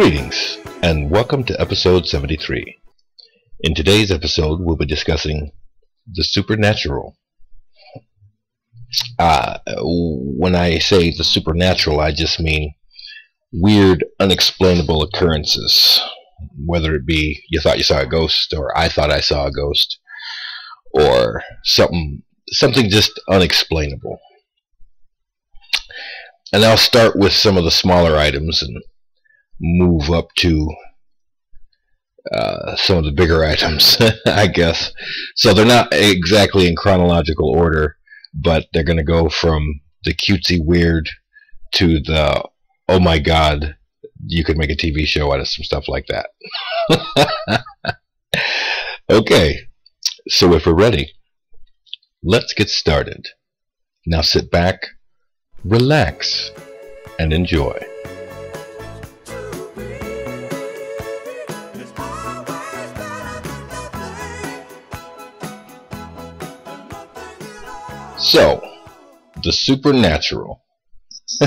Greetings, and welcome to episode 73. In today's episode, we'll be discussing the supernatural. Uh, when I say the supernatural, I just mean weird, unexplainable occurrences. Whether it be you thought you saw a ghost, or I thought I saw a ghost, or something, something just unexplainable. And I'll start with some of the smaller items and move up to uh, some of the bigger items, I guess. So they're not exactly in chronological order, but they're going to go from the cutesy weird to the oh my god, you could make a TV show out of some stuff like that. okay, so if we're ready, let's get started. Now sit back, relax, and enjoy. So, the supernatural.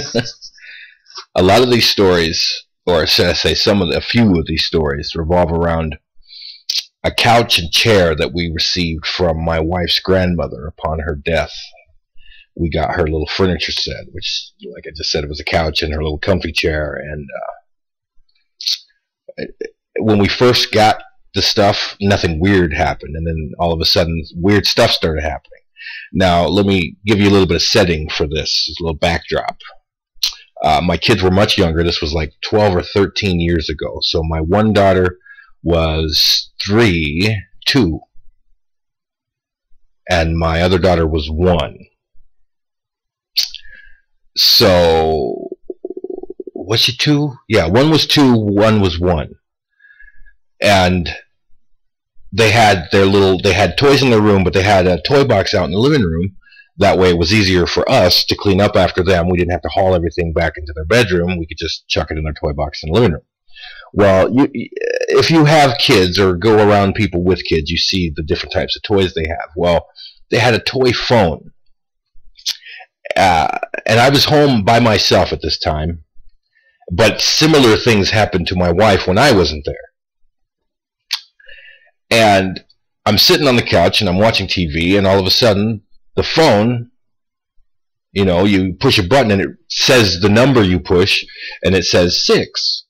a lot of these stories, or should I say some of the, a few of these stories, revolve around a couch and chair that we received from my wife's grandmother upon her death. We got her little furniture set, which, like I just said, it was a couch and her little comfy chair. And uh, when we first got the stuff, nothing weird happened, and then all of a sudden, weird stuff started happening. Now, let me give you a little bit of setting for this, a little backdrop. Uh, my kids were much younger. This was like 12 or 13 years ago. So my one daughter was three, two, and my other daughter was one. So, was she two? Yeah, one was two, one was one. And they had their little they had toys in their room but they had a toy box out in the living room. That way it was easier for us to clean up after them. We didn't have to haul everything back into their bedroom. We could just chuck it in their toy box in the living room. Well you, if you have kids or go around people with kids you see the different types of toys they have. Well they had a toy phone. Uh, and i was home by myself at this time but similar things happened to my wife when i wasn't there and I'm sitting on the couch and I'm watching TV, and all of a sudden, the phone, you know, you push a button and it says the number you push, and it says six.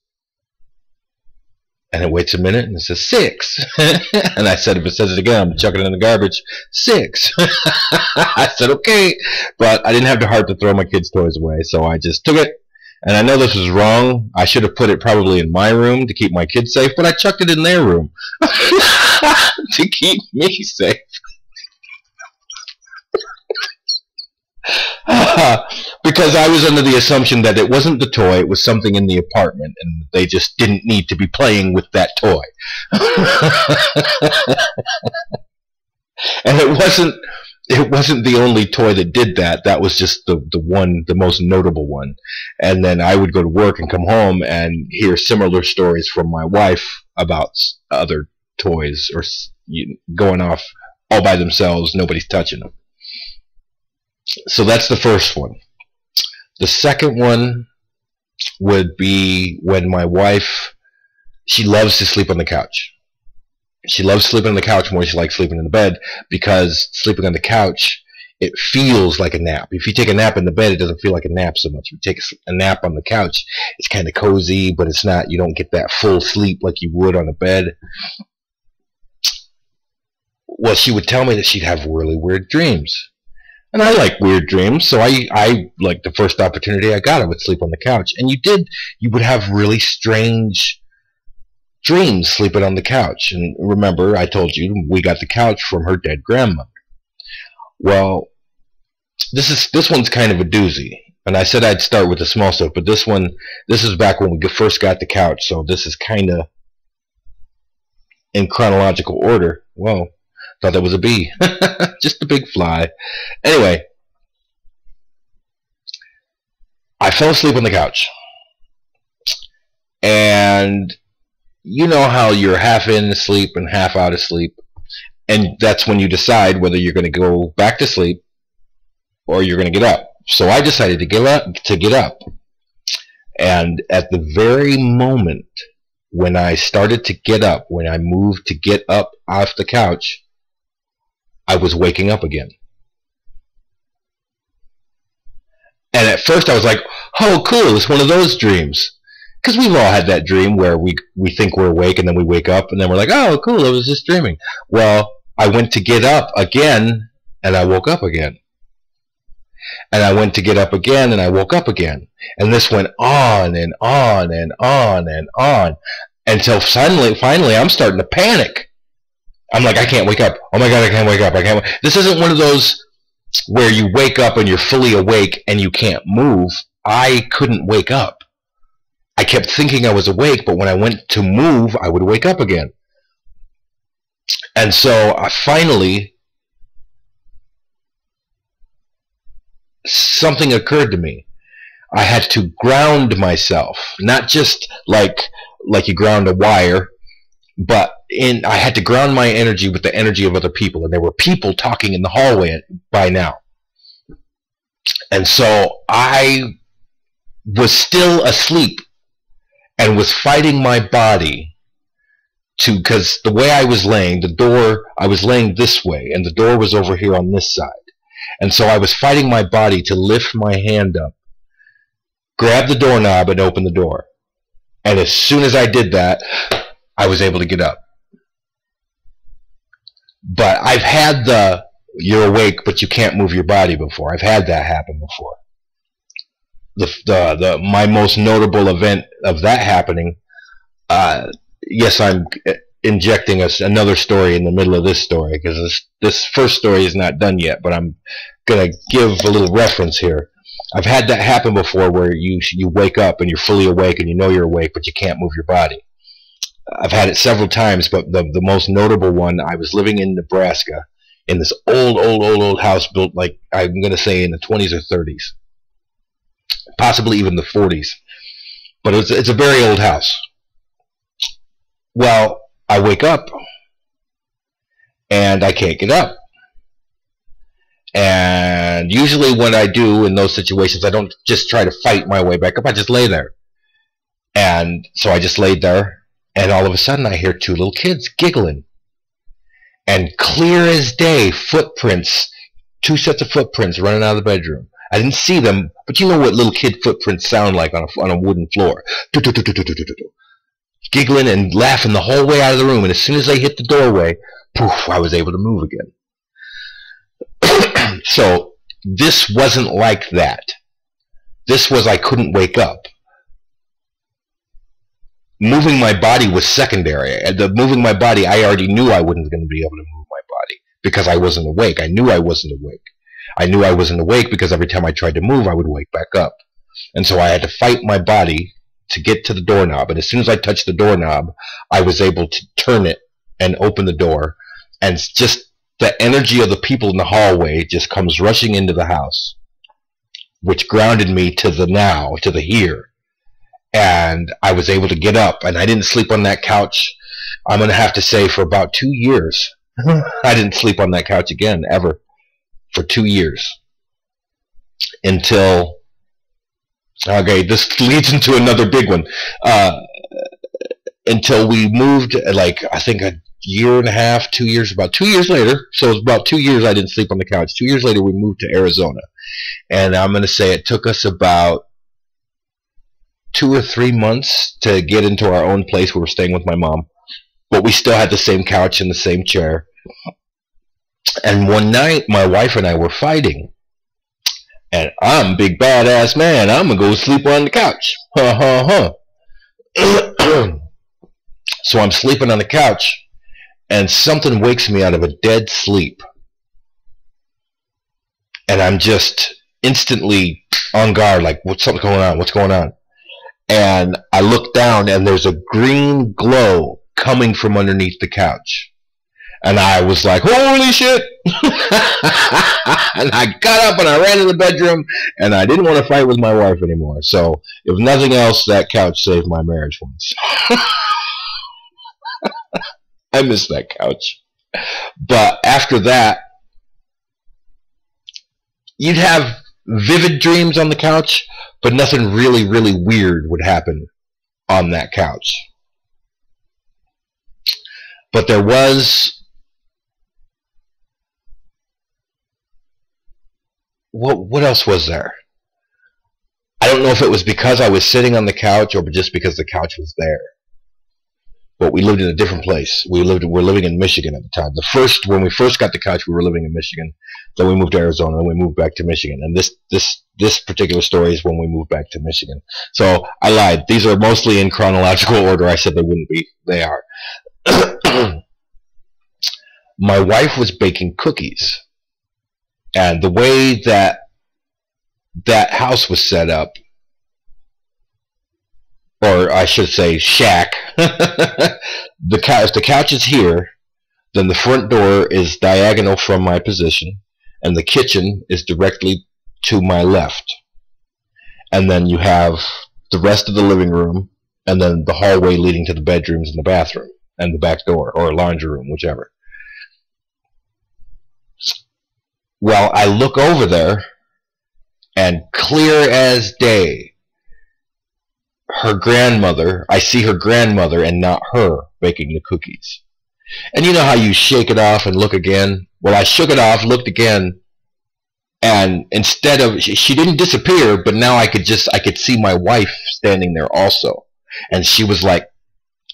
And it waits a minute and it says six. and I said, if it says it again, I'm chucking it in the garbage. Six. I said, okay. But I didn't have the heart to throw my kids' toys away, so I just took it and I know this was wrong. I should have put it probably in my room to keep my kids safe, but I chucked it in their room to keep me safe. because I was under the assumption that it wasn't the toy, it was something in the apartment, and they just didn't need to be playing with that toy. and it wasn't it wasn't the only toy that did that. That was just the, the one, the most notable one. And then I would go to work and come home and hear similar stories from my wife about other toys or going off all by themselves. Nobody's touching them. So that's the first one. The second one would be when my wife, she loves to sleep on the couch she loves sleeping on the couch more than she likes sleeping in the bed because sleeping on the couch it feels like a nap. If you take a nap in the bed, it doesn't feel like a nap so much. If you take a nap on the couch, it's kind of cozy, but it's not. You don't get that full sleep like you would on a bed. Well, she would tell me that she'd have really weird dreams, and I like weird dreams, so I, I like the first opportunity I got, I would sleep on the couch, and you did. You would have really strange dreams sleeping on the couch. And remember, I told you we got the couch from her dead grandmother. Well, this is this one's kind of a doozy. And I said I'd start with the small stuff, but this one, this is back when we first got the couch, so this is kind of in chronological order. Whoa, thought that was a bee. Just a big fly. Anyway, I fell asleep on the couch. And you know how you're half in sleep and half out of sleep. And that's when you decide whether you're going to go back to sleep or you're going to get up. So I decided to get up, to get up. And at the very moment when I started to get up, when I moved to get up off the couch, I was waking up again. And at first I was like, oh, cool, it's one of those dreams. Because we've all had that dream where we, we think we're awake and then we wake up and then we're like, oh, cool, I was just dreaming. Well, I went to get up again and I woke up again. And I went to get up again and I woke up again. And this went on and on and on and on until suddenly, finally, I'm starting to panic. I'm like, I can't wake up. Oh my God, I can't wake up. I can't. Wake. This isn't one of those where you wake up and you're fully awake and you can't move. I couldn't wake up. I kept thinking I was awake, but when I went to move, I would wake up again. And so I finally, something occurred to me. I had to ground myself, not just like like you ground a wire, but in I had to ground my energy with the energy of other people, and there were people talking in the hallway by now. And so I was still asleep and was fighting my body to because the way I was laying, the door I was laying this way, and the door was over here on this side. And so I was fighting my body to lift my hand up, grab the doorknob, and open the door. And as soon as I did that, I was able to get up. But I've had the you're awake but you can't move your body before. I've had that happen before. The the, the my most notable event of that happening. Uh, yes, I'm injecting us another story in the middle of this story because this this first story is not done yet. But I'm gonna give a little reference here. I've had that happen before where you you wake up and you're fully awake and you know you're awake but you can't move your body. I've had it several times, but the the most notable one I was living in Nebraska in this old old old old house built like I'm going to say in the 20s or 30s, possibly even the 40s, but it's it's a very old house. Well, I wake up and I can't get up. And usually when I do in those situations, I don't just try to fight my way back up. I just lay there. And so I just laid there. And all of a sudden I hear two little kids giggling. And clear as day, footprints, two sets of footprints running out of the bedroom. I didn't see them, but you know what little kid footprints sound like on a, on a wooden floor. Giggling and laughing the whole way out of the room. And as soon as they hit the doorway, poof, I was able to move again. so this wasn't like that. This was I couldn't wake up. Moving my body was secondary. Uh, the moving my body, I already knew I wasn't going to be able to move my body because I wasn't awake. I knew I wasn't awake. I knew I wasn't awake because every time I tried to move, I would wake back up. And so I had to fight my body to get to the doorknob. And as soon as I touched the doorknob, I was able to turn it and open the door. And just the energy of the people in the hallway just comes rushing into the house, which grounded me to the now, to the here. And I was able to get up, and I didn't sleep on that couch. I'm going to have to say for about two years. I didn't sleep on that couch again, ever, for two years. Until, okay, this leads into another big one. Uh, until we moved, like, I think a year and a half, two years, about two years later. So it was about two years I didn't sleep on the couch. Two years later, we moved to Arizona. And I'm going to say it took us about two or three months to get into our own place. Where We were staying with my mom. But we still had the same couch and the same chair. And one night, my wife and I were fighting. And I'm big badass man. I'm to go sleep on the couch. So I'm sleeping on the couch and something wakes me out of a dead sleep. And I'm just instantly on guard, like, what's something going on? What's going on? And I look down, and there's a green glow coming from underneath the couch. And I was like, holy shit! and I got up and I ran to the bedroom, and I didn't want to fight with my wife anymore. So, if nothing else, that couch saved my marriage once. I miss that couch. But after that, you'd have vivid dreams on the couch, but nothing really, really weird would happen on that couch. But there was what what else was there? I don't know if it was because I was sitting on the couch or just because the couch was there. But we lived in a different place. We lived we're living in Michigan at the time. The first when we first got the couch, we were living in Michigan. Then we moved to Arizona. Then we moved back to Michigan. And this this this particular story is when we moved back to Michigan. So I lied. These are mostly in chronological order. I said they wouldn't be. They are. My wife was baking cookies. And the way that that house was set up, or I should say shack, the couch, the couch is here, then the front door is diagonal from my position, and the kitchen is directly to my left. And then you have the rest of the living room, and then the hallway leading to the bedrooms and the bathroom, and the back door, or laundry room, whichever. Well, I look over there, and clear as day, her grandmother, I see her grandmother and not her baking the cookies. And you know how you shake it off and look again? Well, I shook it off, looked again, and instead of she didn't disappear, but now I could just I could see my wife standing there also, and she was like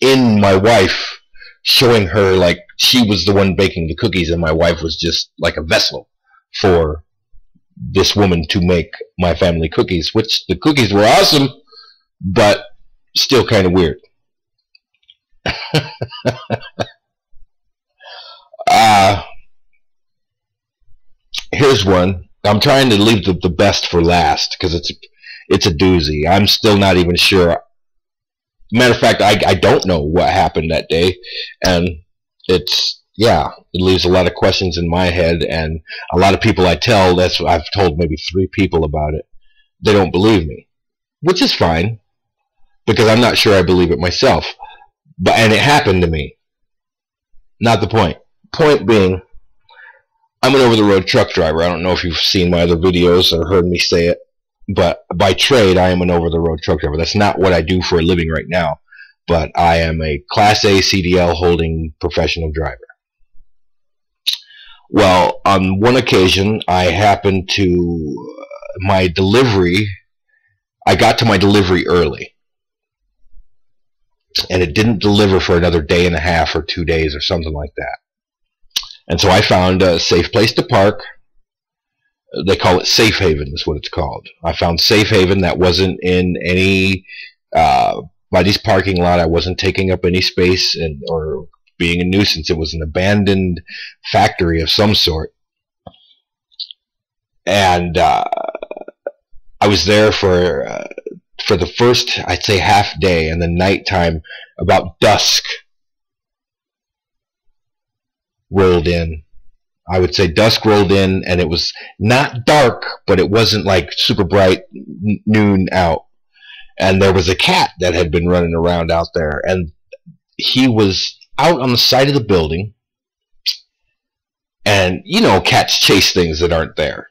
in my wife, showing her like she was the one baking the cookies, and my wife was just like a vessel for this woman to make my family cookies, which the cookies were awesome, but still kind of weird. uh, here's one. I'm trying to leave the, the best for last because it's it's a doozy. I'm still not even sure. Matter of fact, I, I don't know what happened that day, and it's yeah, it leaves a lot of questions in my head, and a lot of people I tell, that's I've told maybe three people about it, they don't believe me, which is fine, because I'm not sure I believe it myself. But and it happened to me. Not the point. Point being, I'm an over-the-road truck driver. I don't know if you've seen my other videos or heard me say it, but by trade, I am an over-the-road truck driver. That's not what I do for a living right now, but I am a Class A CDL holding professional driver. Well, on one occasion, I happened to uh, my delivery. I got to my delivery early, and it didn't deliver for another day and a half or two days or something like that. And so I found a safe place to park. They call it Safe Haven, is what it's called. I found Safe Haven that wasn't in any uh, buddy's parking lot. I wasn't taking up any space and or being a nuisance. It was an abandoned factory of some sort. And uh, I was there for uh, for the first, I'd say, half day, and then nighttime, about dusk, rolled in. I would say dusk rolled in, and it was not dark, but it wasn't like super bright noon out. And there was a cat that had been running around out there, and he was out on the side of the building, and you know, cats chase things that aren't there.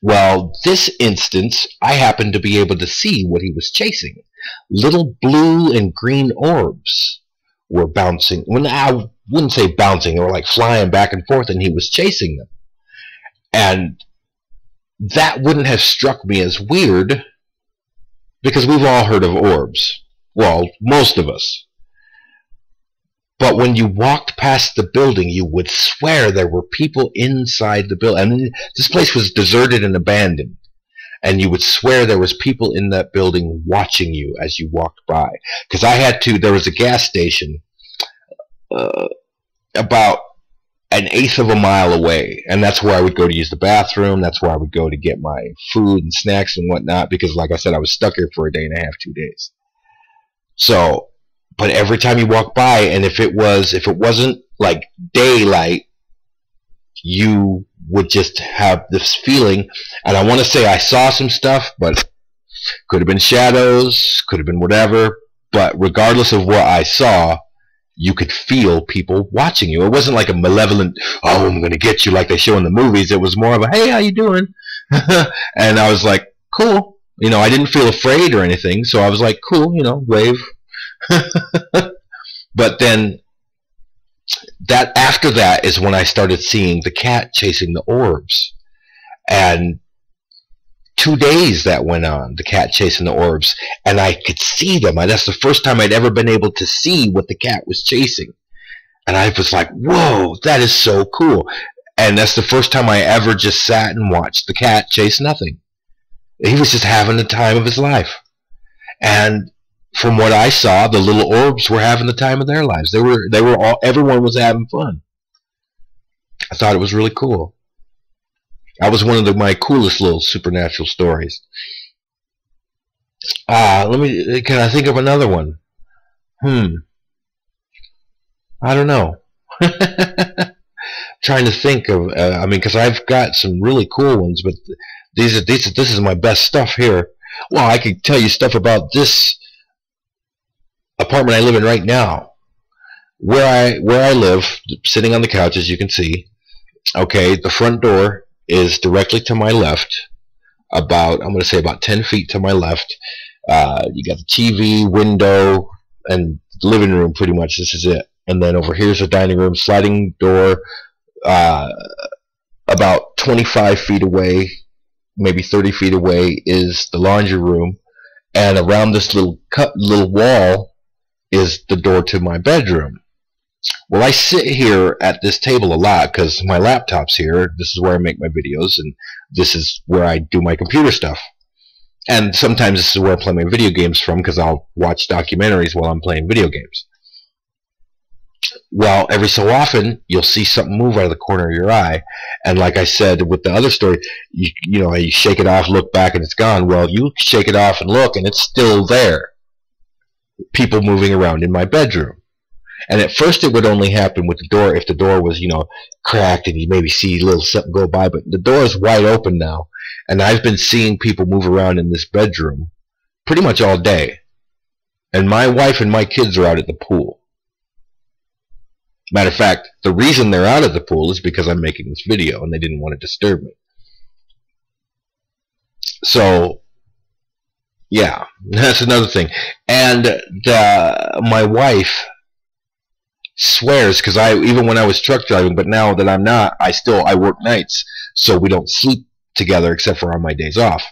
Well, this instance, I happened to be able to see what he was chasing. Little blue and green orbs were bouncing. When I wouldn't say bouncing, they were like flying back and forth, and he was chasing them. And that wouldn't have struck me as weird because we've all heard of orbs. Well, most of us. But when you walked past the building, you would swear there were people inside the building. Mean, this place was deserted and abandoned. And you would swear there was people in that building watching you as you walked by. Because I had to, there was a gas station uh, about an eighth of a mile away. And that's where I would go to use the bathroom. That's where I would go to get my food and snacks and whatnot. Because, like I said, I was stuck here for a day and a half, two days. So but every time you walk by and if it was if it wasn't like daylight you would just have this feeling and i want to say i saw some stuff but could have been shadows could have been whatever but regardless of what i saw you could feel people watching you it wasn't like a malevolent oh i'm going to get you like they show in the movies it was more of a hey how you doing and I was like, cool. You know, I didn't feel afraid or anything, so I was like, cool, you know, wave. but then that after that is when I started seeing the cat chasing the orbs. And two days that went on, the cat chasing the orbs, and I could see them. That's the first time I'd ever been able to see what the cat was chasing. And I was like, whoa, that is so cool. And that's the first time I ever just sat and watched the cat chase nothing. He was just having the time of his life. And from what I saw, the little orbs were having the time of their lives. They were, they were all, everyone was having fun. I thought it was really cool. That was one of the, my coolest little supernatural stories. Ah, let me, can I think of another one? Hmm. I don't know. Trying to think of, uh, I mean, because I've got some really cool ones, but these are, these, this is my best stuff here. Well, I could tell you stuff about this apartment I live in right now. Where I where I live, sitting on the couch, as you can see. Okay, the front door is directly to my left, about I'm going to say about 10 feet to my left. Uh, you got the TV, window, and living room. Pretty much, this is it. And then over here's the dining room, sliding door, uh, about 25 feet away, maybe 30 feet away, is the laundry room, and around this little cut little wall is the door to my bedroom. Well, I sit here at this table a lot because my laptop's here. This is where I make my videos, and this is where I do my computer stuff. And sometimes this is where I play my video games from because I'll watch documentaries while I'm playing video games. Well, every so often you'll see something move out of the corner of your eye, and like I said with the other story, you you know you shake it off, look back, and it's gone. Well, you shake it off and look, and it's still there. People moving around in my bedroom. And at first it would only happen with the door if the door was, you know, cracked and you maybe see a little something go by. But the door is wide open now. And I've been seeing people move around in this bedroom pretty much all day. And my wife and my kids are out at the pool. Matter of fact, the reason they're out of the pool is because I'm making this video and they didn't want to disturb me. So, yeah, that's another thing. And the, my wife swears because I even when I was truck driving, but now that I'm not, I still I work nights, so we don't sleep together except for on my days off.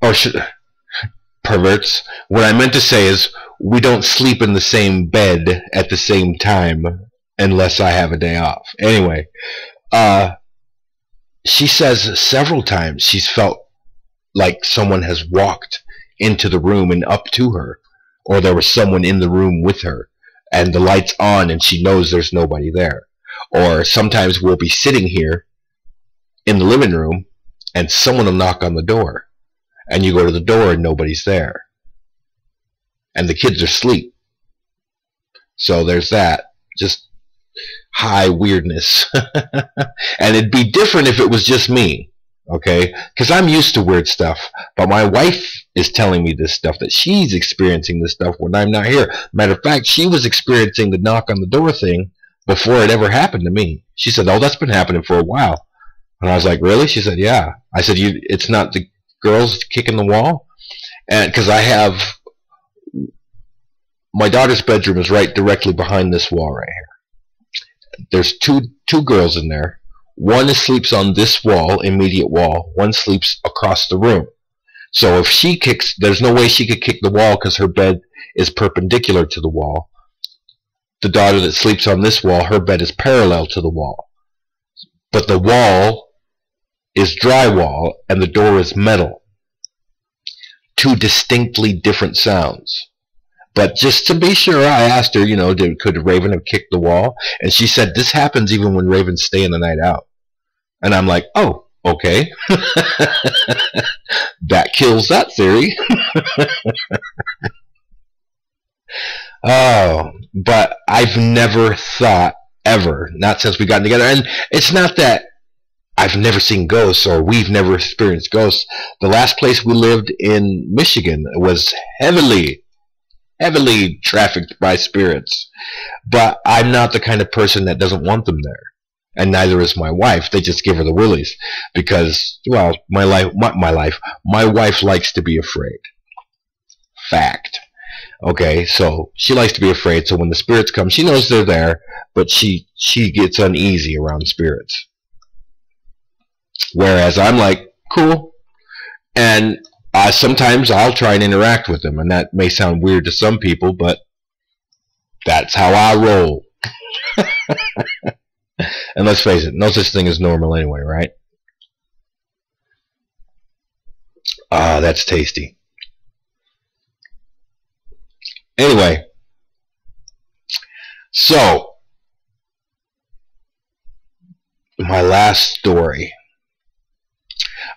Or should perverts? What I meant to say is we don't sleep in the same bed at the same time unless I have a day off. Anyway, uh, she says several times she's felt like someone has walked into the room and up to her, or there was someone in the room with her and the light's on and she knows there's nobody there. Or sometimes we'll be sitting here in the living room and someone will knock on the door and you go to the door and nobody's there. And the kids are asleep. So there's that. Just high weirdness. and it'd be different if it was just me okay because i'm used to weird stuff but my wife is telling me this stuff that she's experiencing this stuff when i'm not here. Matter of fact she was experiencing the knock on the door thing before it ever happened to me. She said oh that's been happening for a while. And i was like really? She said yeah. I said you it's not the girls kicking the wall? And because i have my daughter's bedroom is right directly behind this wall right here. There's two two girls in there. One sleeps on this wall, immediate wall. One sleeps across the room. So if she kicks, there's no way she could kick the wall because her bed is perpendicular to the wall. The daughter that sleeps on this wall, her bed is parallel to the wall. But the wall is drywall and the door is metal. Two distinctly different sounds. But just to be sure, I asked her, you know, did, could Raven have kicked the wall? And she said, this happens even when Ravens stay in the night out. And I'm like, oh, okay. that kills that theory. oh, but I've never thought ever, not since we got together. And it's not that I've never seen ghosts or we've never experienced ghosts. The last place we lived in Michigan was heavily heavily trafficked by spirits. But I'm not the kind of person that doesn't want them there. And neither is my wife. They just give her the willies because, well, my life, my, my life, my wife likes to be afraid. Fact. Okay, so she likes to be afraid. So when the spirits come, she knows they're there, but she she gets uneasy around spirits. Whereas I'm like, cool, and uh, sometimes I'll try and interact with them, and that may sound weird to some people, but that's how I roll. and let's face it, no such thing as normal anyway, right? Ah, that's tasty. Anyway, so my last story.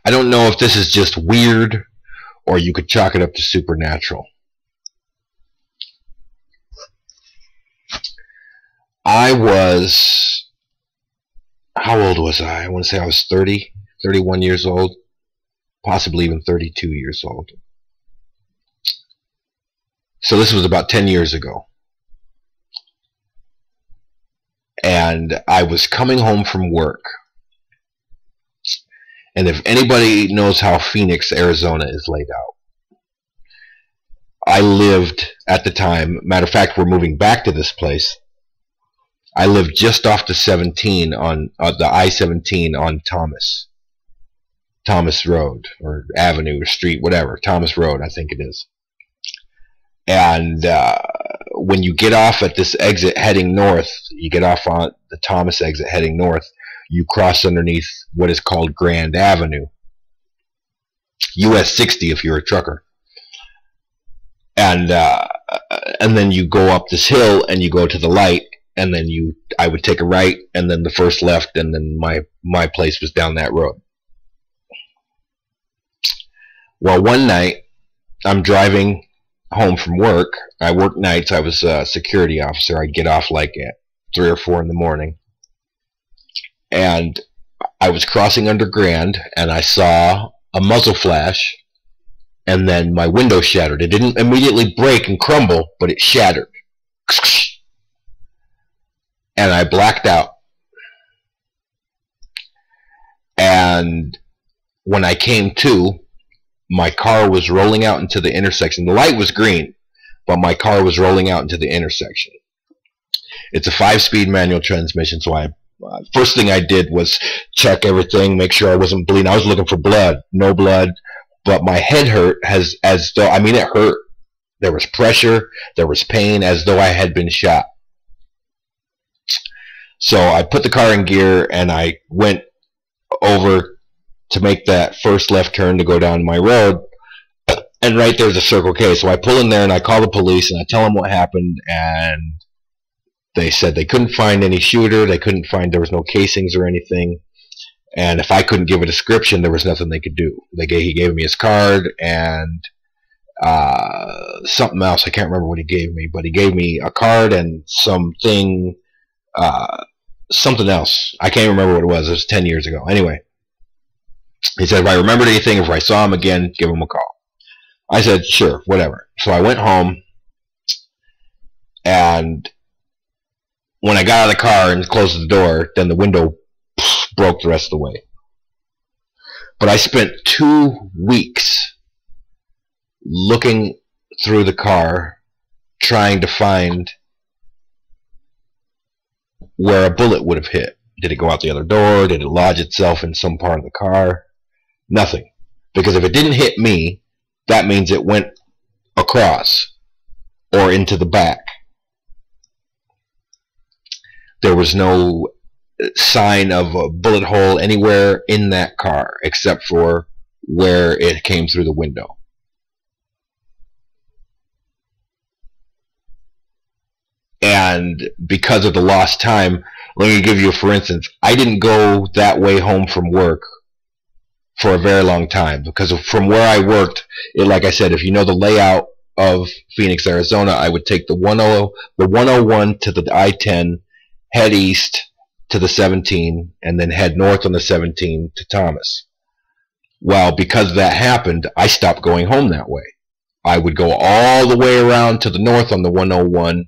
I don't know if this is just weird or you could chalk it up to supernatural. I was, how old was I? I want to say I was 30, 31 years old, possibly even 32 years old. So this was about 10 years ago. And I was coming home from work. And if anybody knows how Phoenix, Arizona is laid out, I lived at the time, matter of fact, we're moving back to this place. I live just off the 17 on uh, the I-17 on Thomas. Thomas Road or Avenue or Street, whatever. Thomas Road, I think it is and uh, when you get off at this exit heading north, you get off on the Thomas exit heading north, you cross underneath what is called Grand Avenue. US 60 if you're a trucker. And uh, and then you go up this hill and you go to the light and then you I would take a right and then the first left and then my my place was down that road. Well, one night I'm driving home from work. I work nights. I was a security officer. I'd get off like at three or four in the morning. And I was crossing under Grand, and I saw a muzzle flash, and then my window shattered. It didn't immediately break and crumble, but it shattered. And I blacked out. And when I came to, my car was rolling out into the intersection. The light was green, but my car was rolling out into the intersection. It's a five-speed manual transmission, so I uh, first thing I did was check everything, make sure I wasn't bleeding. I was looking for blood, no blood, but my head hurt as as though I mean it hurt. There was pressure, there was pain, as though I had been shot. So I put the car in gear and I went over to make that first left turn to go down my road. And right there's a Circle K. So I pull in there and I call the police and I tell them what happened. And they said they couldn't find any shooter. They couldn't find, there was no casings or anything. And if I couldn't give a description, there was nothing they could do. They gave, he gave me his card and uh, something else. I can't remember what he gave me, but he gave me a card and something, uh, something else. I can't remember what it was. It was 10 years ago. Anyway, he said, if I remembered anything, if I saw him again, give him a call. I said, sure, whatever. So I went home, and when I got out of the car and closed the door, then the window broke the rest of the way. But I spent two weeks looking through the car, trying to find where a bullet would have hit. Did it go out the other door? Did it lodge itself in some part of the car? Nothing. Because if it didn't hit me, that means it went across or into the back. There was no uh, sign of a bullet hole anywhere in that car except for where it came through the window. And because of the lost time, let me give you, for instance, I didn't go that way home from work for a very long time because from where I worked, it, like I said, if you know the layout of Phoenix, Arizona, I would take the 10, the 101 to the I-10, head east to the 17, and then head north on the 17 to Thomas. Well, because that happened, I stopped going home that way. I would go all the way around to the north on the 101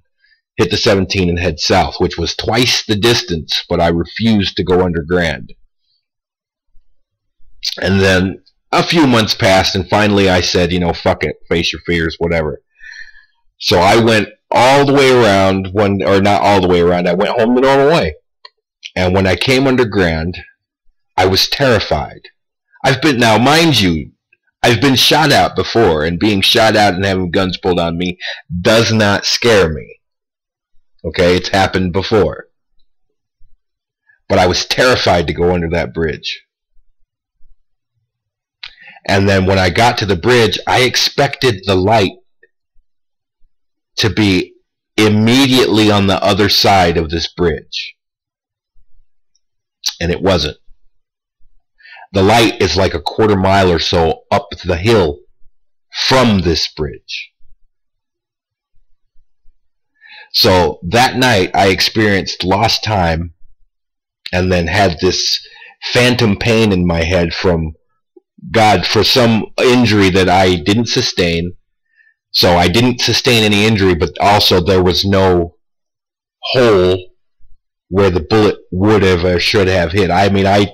hit the 17 and head south, which was twice the distance, but I refused to go under Grand. And then a few months passed, and finally I said, you know, fuck it, face your fears, whatever. So I went all the way around, one or not all the way around. I went home the normal way, and when I came under Grand, I was terrified. I've been now, mind you, I've been shot at before, and being shot at and having guns pulled on me does not scare me. Okay, it's happened before. But I was terrified to go under that bridge. And then when I got to the bridge, I expected the light to be immediately on the other side of this bridge. And it wasn't. The light is like a quarter mile or so up the hill from this bridge. So that night I experienced lost time and then had this phantom pain in my head from God for some injury that I didn't sustain. So I didn't sustain any injury, but also there was no hole where the bullet would have or should have hit. I mean, I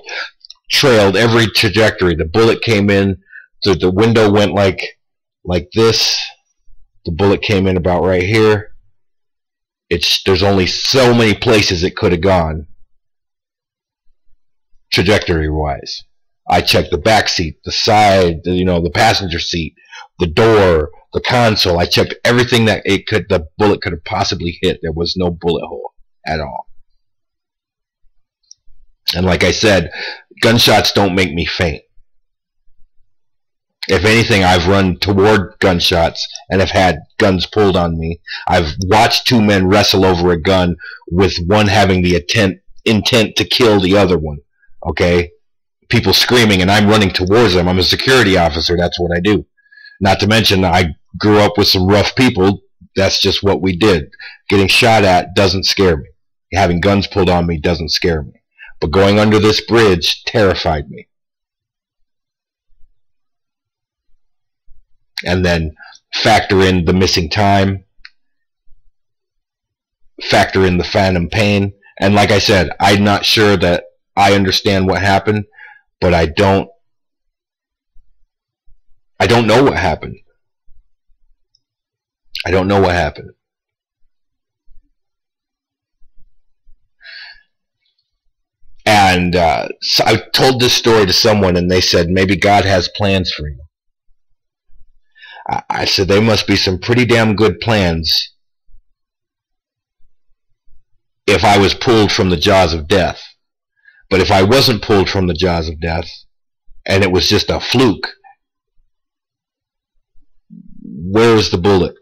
trailed every trajectory. The bullet came in, the, the window went like like this. The bullet came in about right here. It's there's only so many places it could have gone trajectory wise. I checked the back seat, the side, the, you know, the passenger seat, the door, the console. I checked everything that it could, the bullet could have possibly hit. There was no bullet hole at all. And like I said, gunshots don't make me faint. If anything, I've run toward gunshots and have had guns pulled on me. I've watched two men wrestle over a gun with one having the intent intent to kill the other one. Okay? people screaming and I'm running towards them. I'm a security officer. That's what I do. Not to mention, I grew up with some rough people. That's just what we did. Getting shot at doesn't scare me. Having guns pulled on me doesn't scare me. But going under this bridge terrified me. And then factor in the missing time, factor in the phantom pain. And like I said, I'm not sure that I understand what happened but I don't I don't know what happened. I don't know what happened. And uh, so I told this story to someone, and they said maybe God has plans for you. I, said they must be some pretty damn good plans if I was pulled from the jaws of death. But if I wasn't pulled from the jaws of death, and it was just a fluke, where was the bullet?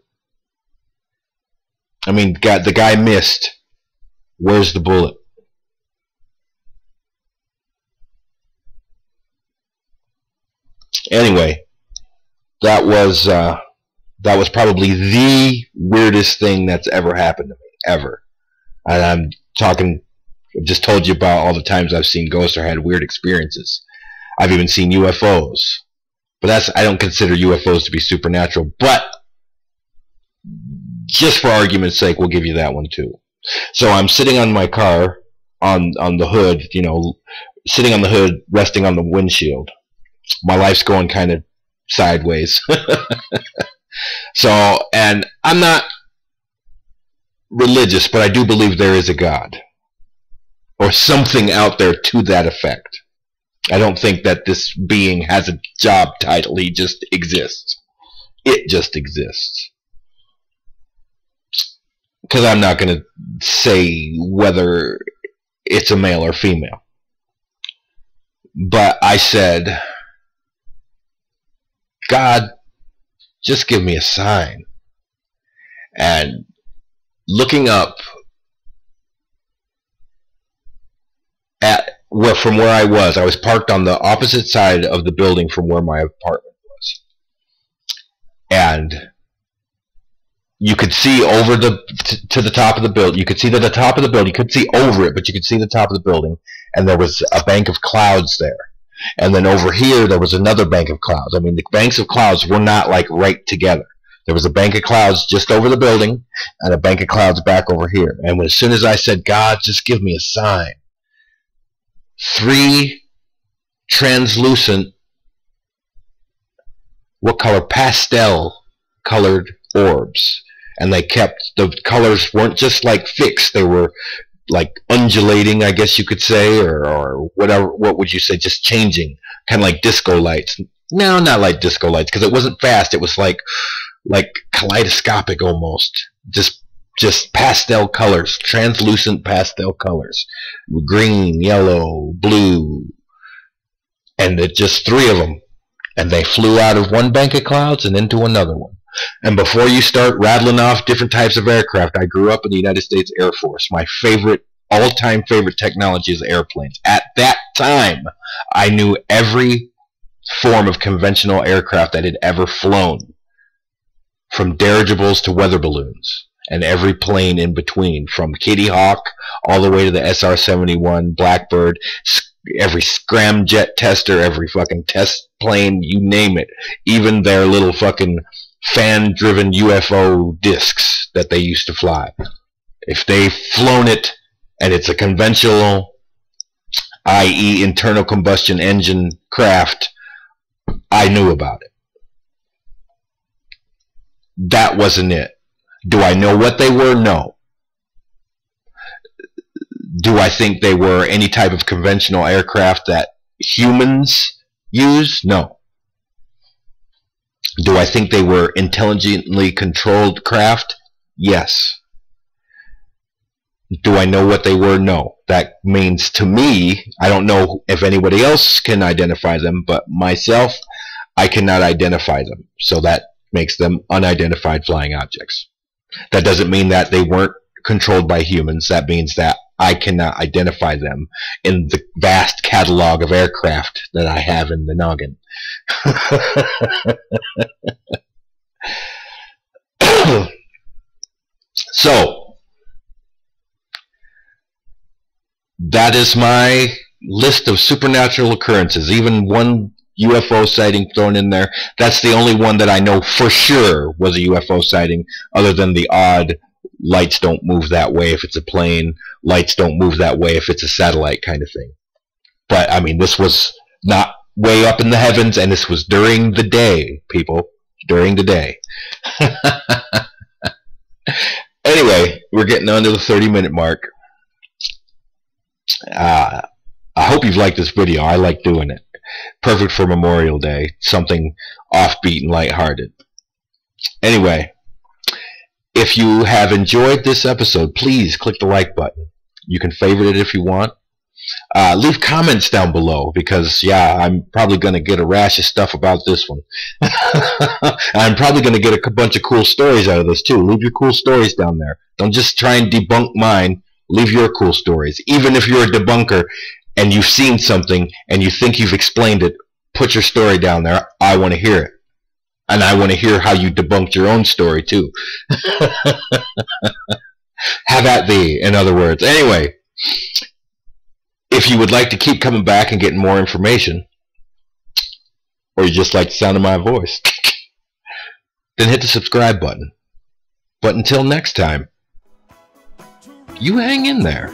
I mean, God, the guy missed. Where's the bullet? Anyway, that was uh, that was probably the weirdest thing that's ever happened to me ever. And I'm talking I've just told you about all the times I've seen ghosts or had weird experiences. I've even seen UFOs. But that's I don't consider UFOs to be supernatural, but just for argument's sake, we'll give you that one too. So I'm sitting on my car on on the hood, you know, sitting on the hood, resting on the windshield. My life's going kind of sideways. so, and I'm not religious, but I do believe there is a God or something out there to that effect. I don't think that this being has a job title. He just exists. It just exists. Because I'm not going to say whether it's a male or female. But I said, God, just give me a sign. And looking up at where from where I was. I was parked on the opposite side of the building from where my apartment was, and you could see over the to the top of the building. You could see to the top of the building. You could see over it, but you could see the top of the building, and there was a bank of clouds there. And then over here, there was another bank of clouds. I mean, the banks of clouds were not like right together. There was a bank of clouds just over the building and a bank of clouds back over here. And as soon as I said, God, just give me a sign, three translucent, what color? Pastel colored orbs. And they kept, the colors weren't just like fixed, they were like undulating, I guess you could say, or, or whatever, what would you say, just changing, kind of like disco lights. No, not like disco lights, because it wasn't fast, it was like, like kaleidoscopic almost. Just just pastel colors, translucent pastel colors, green, yellow, blue, and it just three of them, and they flew out of one bank of clouds and into another one. And before you start rattling off different types of aircraft, I grew up in the United States Air Force. My favorite, all-time favorite technology is airplanes. At that time, I knew every form of conventional aircraft that had ever flown from dirigibles to weather balloons and every plane in between, from Kitty Hawk all the way to the SR-71 Blackbird, every scramjet tester, every fucking test plane, you name it, even their little fucking fan-driven UFO discs that they used to fly. If they've flown it and it's a conventional, i.e. internal combustion engine craft, I knew about it that wasn't it. Do I know what they were? No. Do I think they were any type of conventional aircraft that humans use? No. Do I think they were intelligently controlled craft? Yes. Do I know what they were? No. That means to me, I don't know if anybody else can identify them, but myself, I cannot identify them. So that makes them unidentified flying objects. That doesn't mean that they weren't controlled by humans. That means that I cannot identify them in the vast catalog of aircraft that I have in the noggin. so, that is my list of supernatural occurrences. Even one UFO sighting thrown in there. That's the only one that I know for sure was a UFO sighting, other than the odd lights don't move that way if it's a plane, lights don't move that way if it's a satellite kind of thing. But, I mean, this was not way up in the heavens, and this was during the day, people. During the day. anyway, we're getting under the 30 minute mark. Uh, I hope you've liked this video. I like doing it perfect for Memorial Day. Something offbeat and lighthearted. Anyway, if you have enjoyed this episode, please click the like button. You can favorite it if you want. Uh, leave comments down below because, yeah, I'm probably going to get a rash of stuff about this one. I'm probably going to get a bunch of cool stories out of this, too. Leave your cool stories down there. Don't just try and debunk mine. Leave your cool stories. Even if you're a debunker and you've seen something and you think you've explained it, put your story down there. I want to hear it. And I want to hear how you debunked your own story too. Have at thee, in other words. Anyway, if you would like to keep coming back and getting more information, or you just like the sound of my voice, then hit the subscribe button. But until next time, you hang in there.